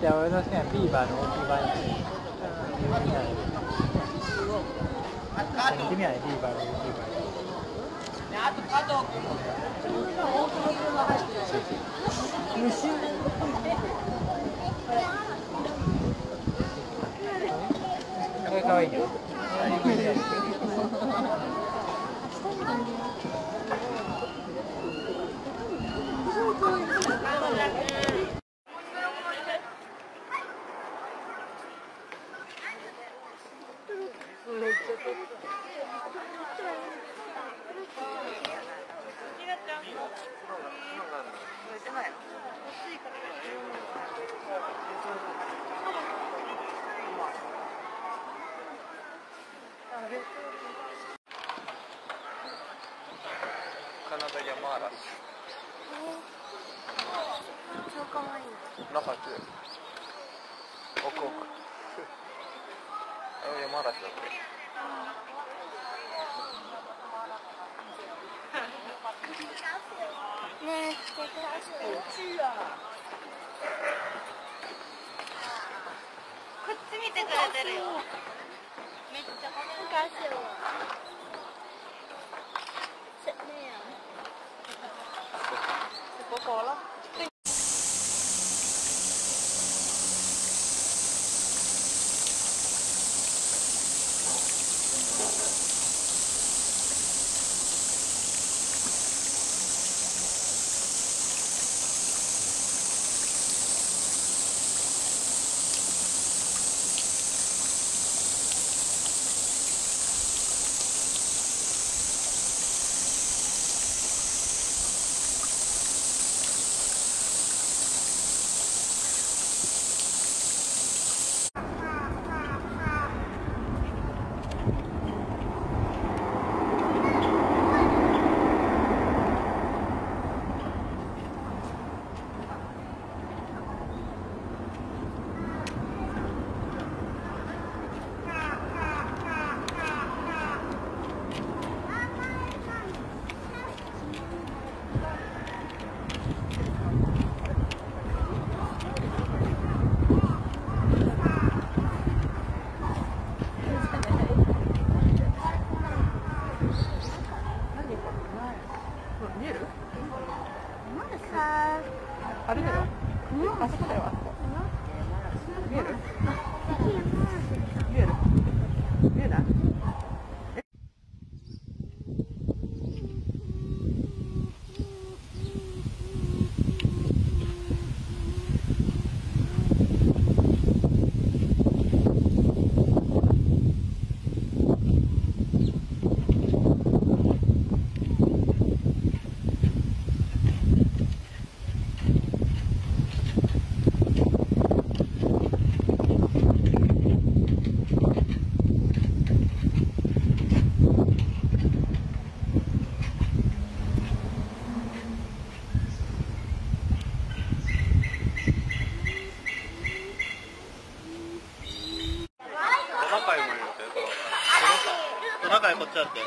じゃあ俺の好きなビーバーの大きい。版に見てみない。ビーバーの大きい。版虫これかわい。い。よカナダヤマーラス超かわいい。中って奥奥あれヤマーラスだってねえ、来てください。こっち見てくれてるよ。めっちゃごめんかしら。ね見える？見える？見えない？仲良いこっちだって。